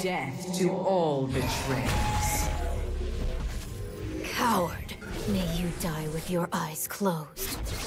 Death to all betrayers. Coward. May you die with your eyes closed.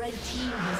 Red team has